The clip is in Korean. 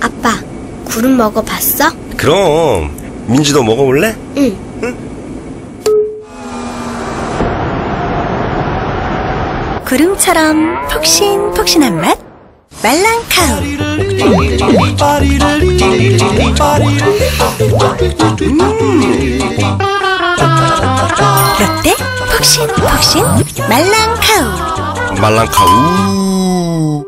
아빠, 구름 먹어봤어? 그럼. 민지도 먹어볼래? 응. 구름처럼 폭신폭신한 맛? 말랑카우. 음. 롯데 폭신폭신? 말랑카우. 말랑카우.